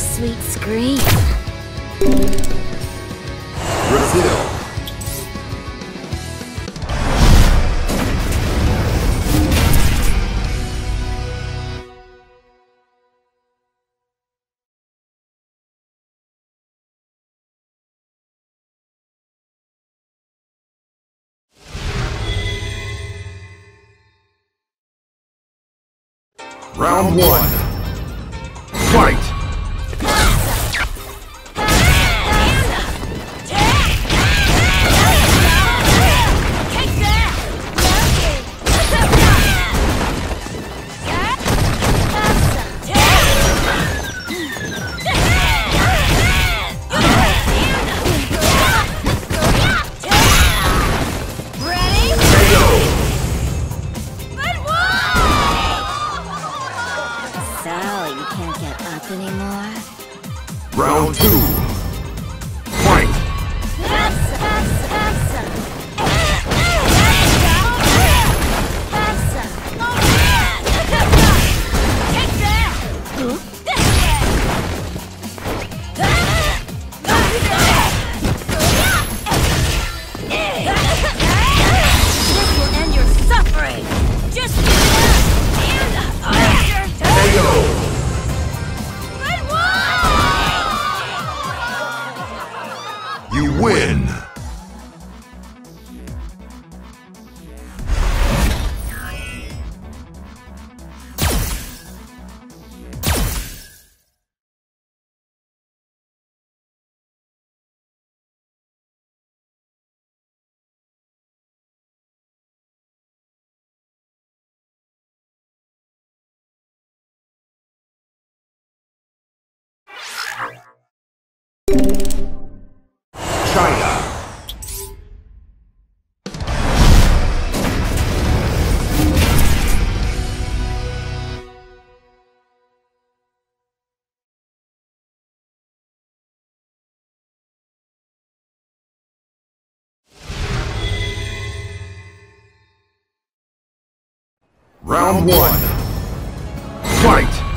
sweet scream. Brazil. Round one. You win. Round one. Fight!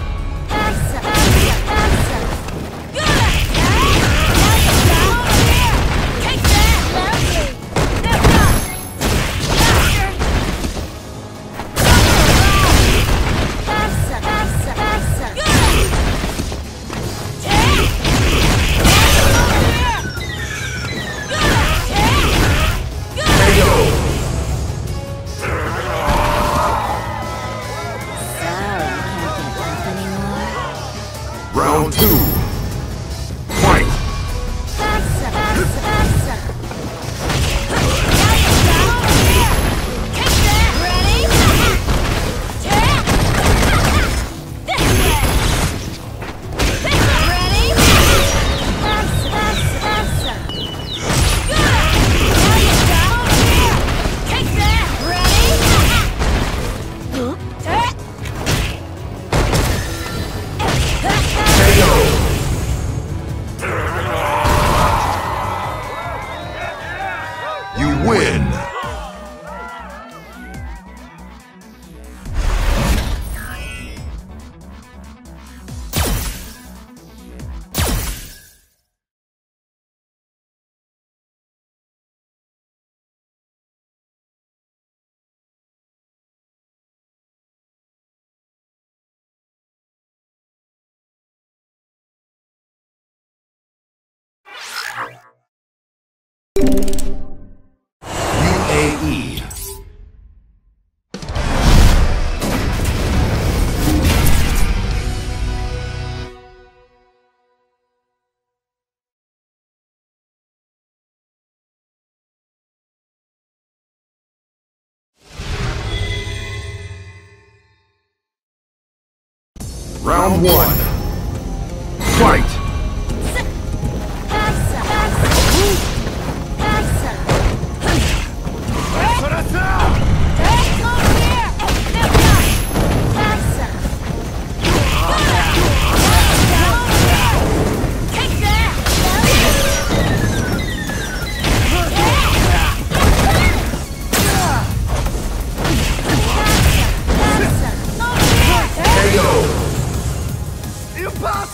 one.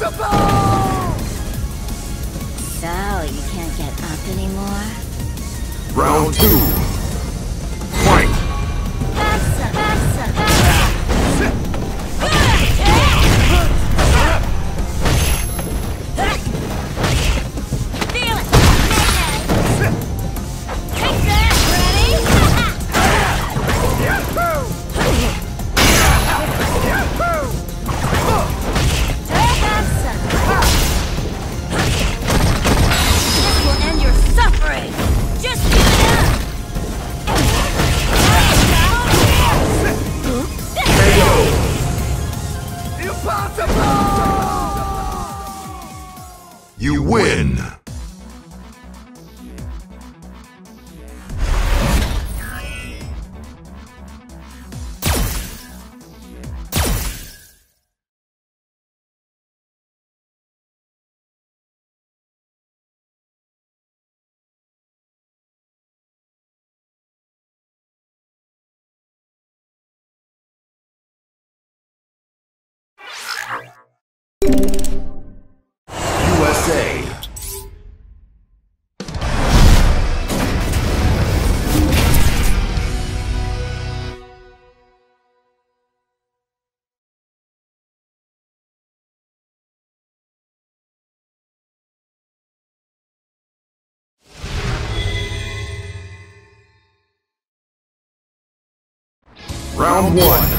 So, you can't get up anymore? Round two! Round one.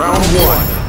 Round one.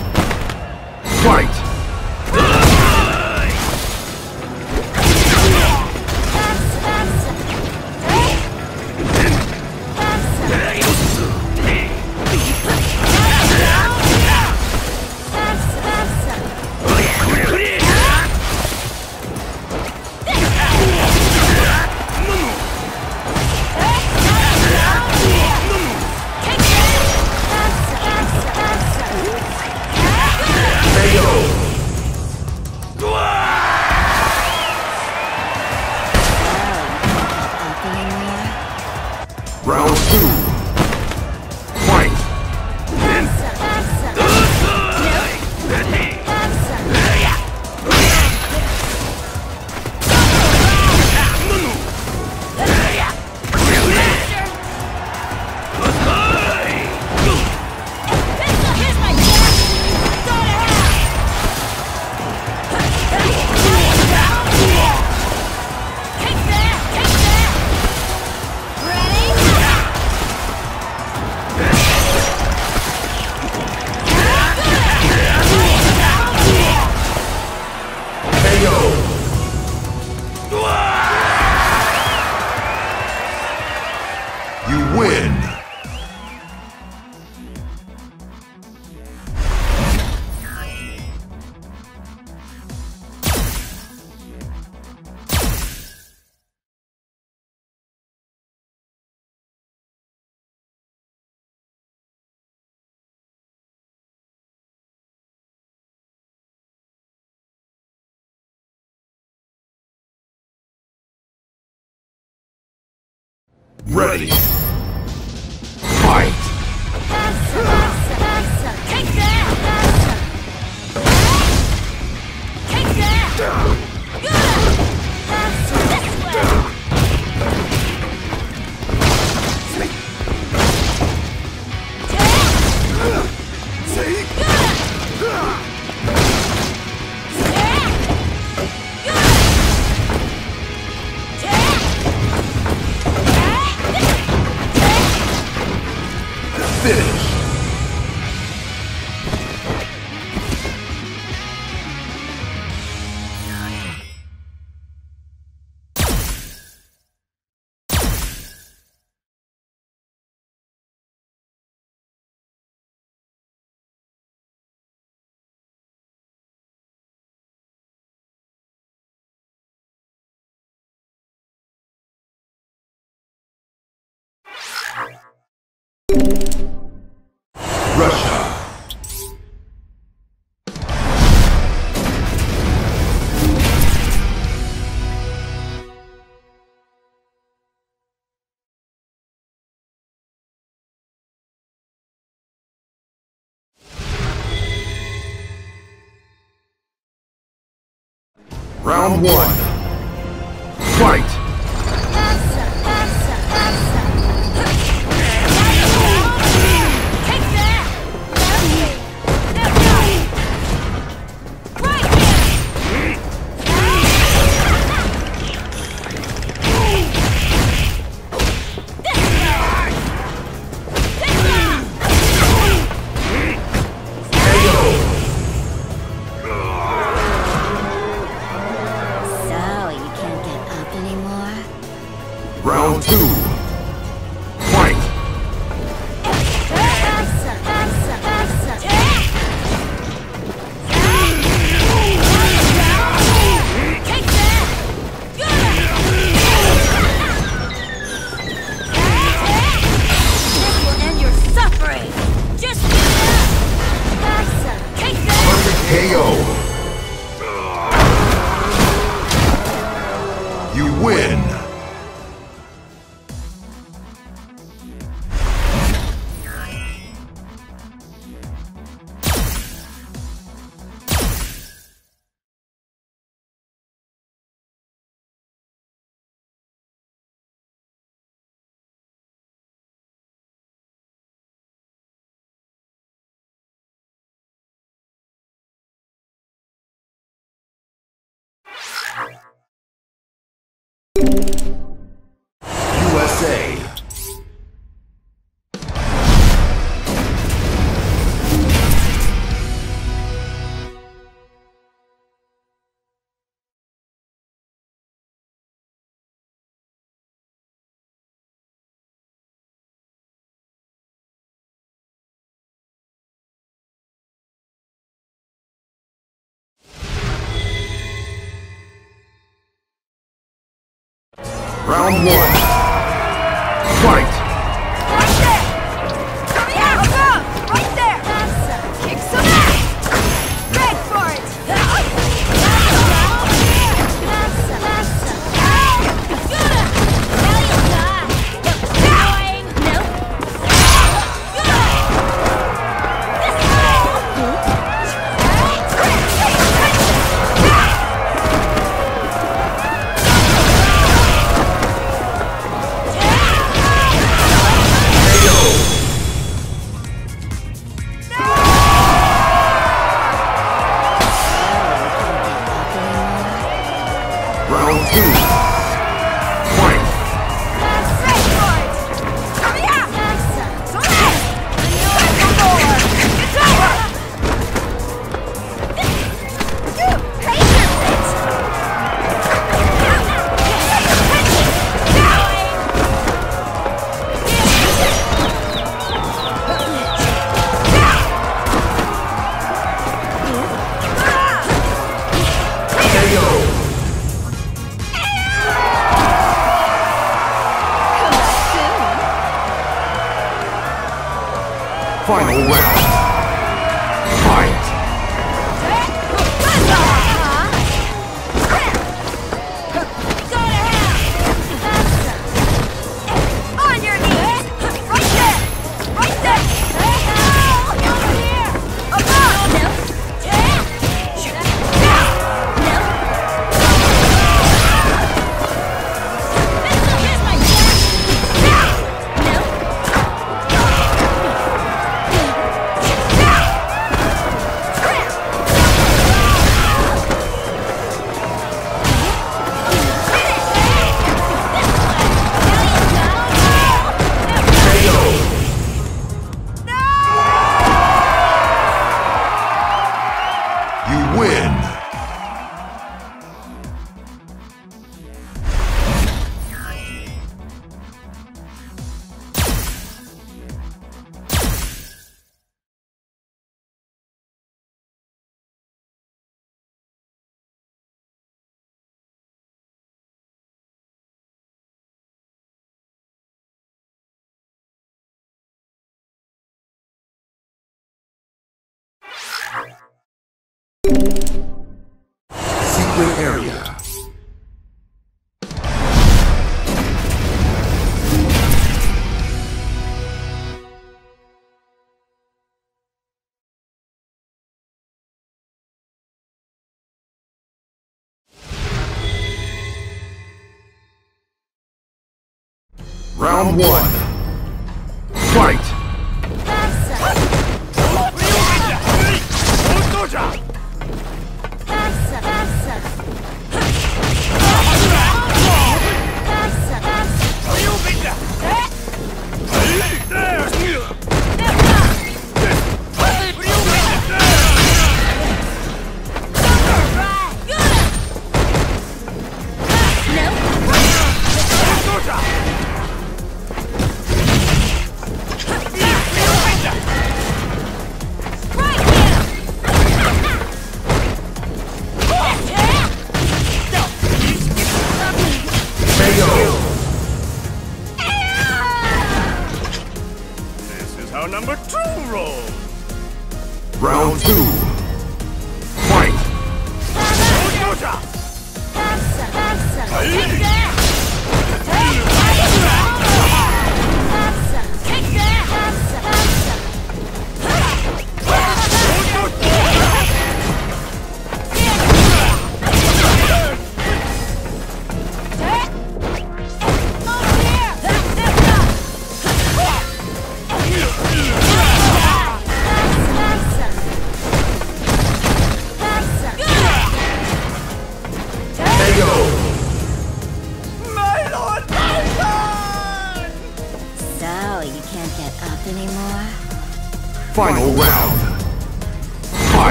Ready. Fight! Round one. Fight! Música Round one. Round one. Fight! This is how number two rolls. Round two. Fight! KO!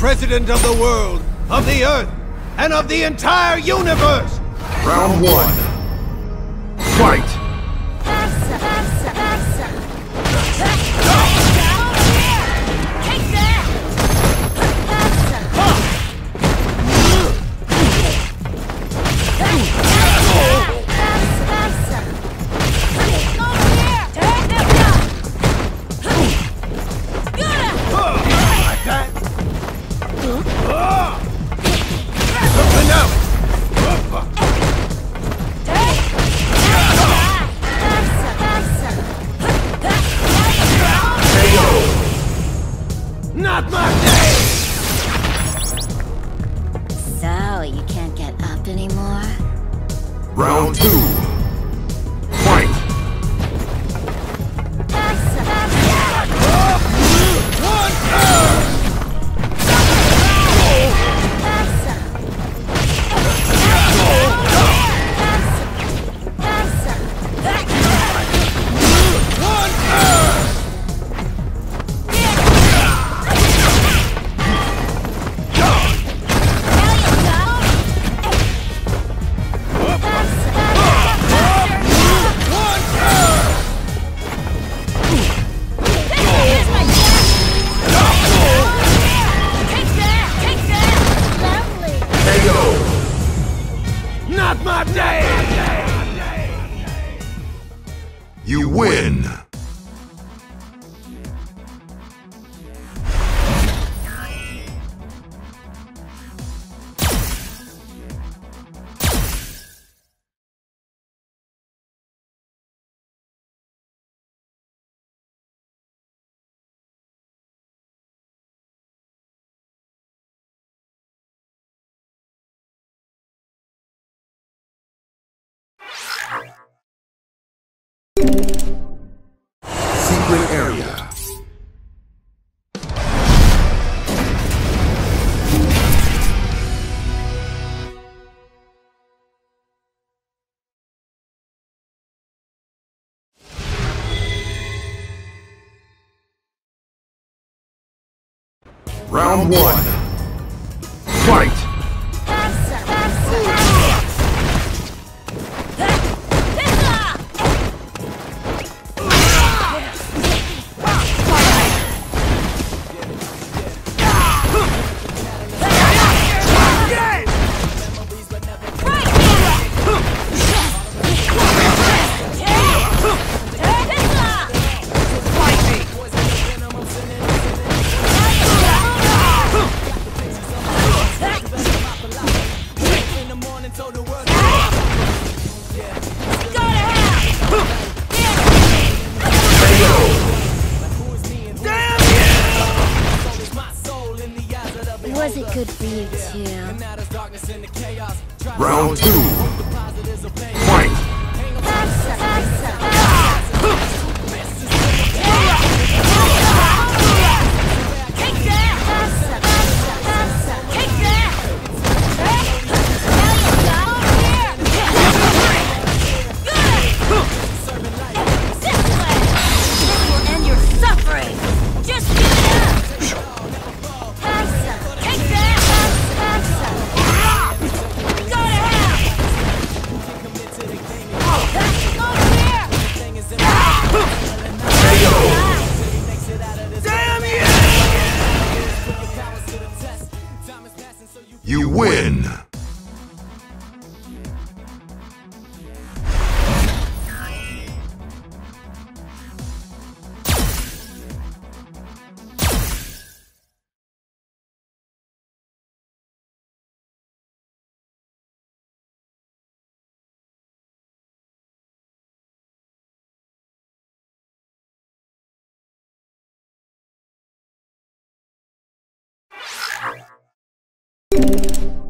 President of the world, of the earth, and of the entire universe! Round one. Fight! Secret area. Round one. Secret